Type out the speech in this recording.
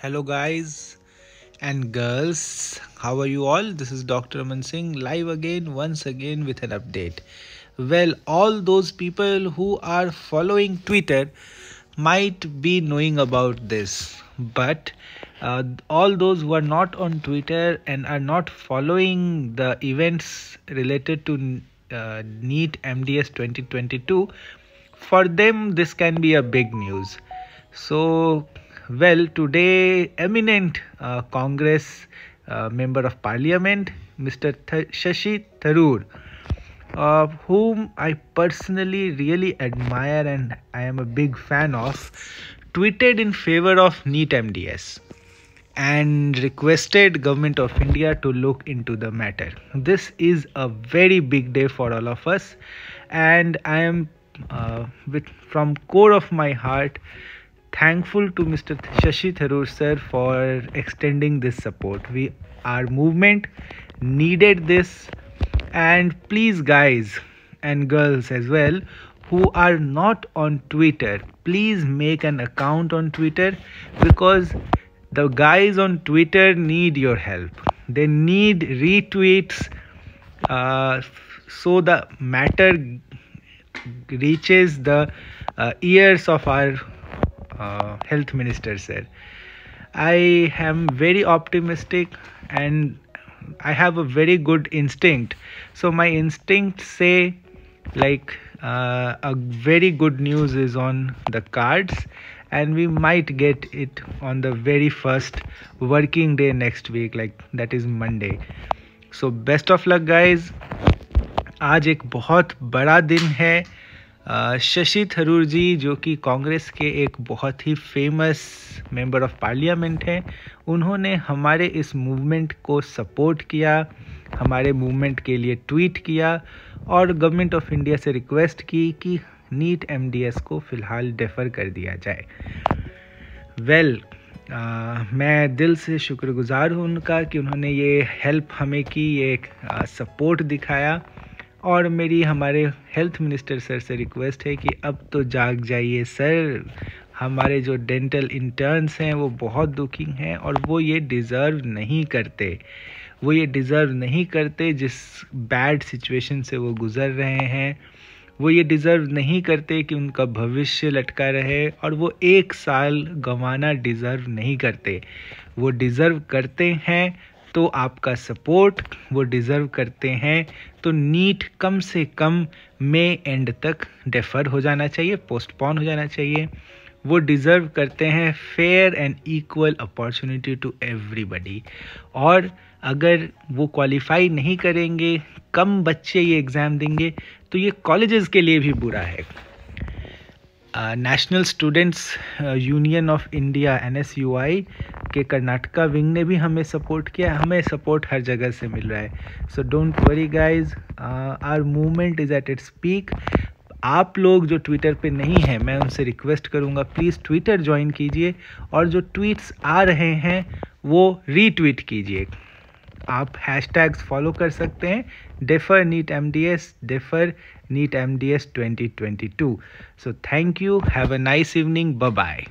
Hello, guys and girls. How are you all? This is Dr. Aman Singh live again, once again, with an update. Well, all those people who are following Twitter might be knowing about this, but uh, all those who are not on Twitter and are not following the events related to uh, NEET MDS 2022, for them, this can be a big news. So, well, today, eminent uh, Congress uh, member of Parliament, Mr. Th- Shashi Tharoor, uh, whom I personally really admire and I am a big fan of, tweeted in favor of NEET MDS and requested government of india to look into the matter this is a very big day for all of us and i am uh, with from core of my heart thankful to Mr. Shashi Tharoor sir for extending this support. We our movement needed this and please guys and girls as well who are not on Twitter please make an account on Twitter because the guys on Twitter need your help. They need retweets uh, so the matter reaches the uh, ears of our uh, health minister sir i am very optimistic and i have a very good instinct so my instinct say like uh, a very good news is on the cards and we might get it on the very first working day next week like that is monday so best of luck guys आज एक बहुत बड़ा दिन है शशि थरूर जी जो कि कांग्रेस के एक बहुत ही फ़ेमस मेंबर ऑफ़ पार्लियामेंट हैं उन्होंने हमारे इस मूवमेंट को सपोर्ट किया हमारे मूवमेंट के लिए ट्वीट किया और गवर्नमेंट ऑफ़ इंडिया से रिक्वेस्ट की कि नीट एमडीएस को फ़िलहाल डेफ़र कर दिया जाए। वेल well, मैं दिल से शुक्रगुजार हूँ उनका कि उन्होंने ये हेल्प हमें की ये एक सपोर्ट दिखाया। और मेरी हमारे हेल्थ मिनिस्टर सर से रिक्वेस्ट है कि अब तो जाग जाइए सर हमारे जो डेंटल इंटर्न्स हैं, वो बहुत दुखी हैं और वो ये डिज़र्व नहीं करते। वो ये डिज़र्व नहीं करते जिस बैड सिचुएशन से वो गुज़र रहे हैं। वो ये डिज़र्व नहीं करते कि उनका भविष्य लटका रहे और वो एक साल गंवाना डिज़र्व नहीं करते। वो डिज़र्व करते हैं तो आपका सपोर्ट वो डिज़र्व करते हैं। तो नीट कम से कम मे एंड तक डेफर हो जाना चाहिए पोस्टपोन हो जाना चाहिए। वो डिज़र्व करते हैं fair and equal opportunity to everybody और अगर वो क्वालिफाई नहीं करेंगे, कम बच्चे ये एग्ज़ाम देंगे तो ये कॉलेजेस के लिए भी बुरा है। National students union of India NSUI के कर्नाटका विंग ने भी हमें सपोर्ट किया, हमें सपोर्ट हर जगह से मिल रहा है। So don't worry guys our movement is at its peak आप लोग जो ट्विटर पे नहीं हैं, मैं उनसे रिक्वेस्ट करूँगा प्लीज़ ट्विटर ज्वाइन कीजिए और जो ट्वीट्स आ रहे हैं, वो रीट्वीट कीजिए। आप हैशटैग्स फॉलो कर सकते हैं defer NEET M D S defer NEET M D S twenty twenty two so thank you have a nice evening bye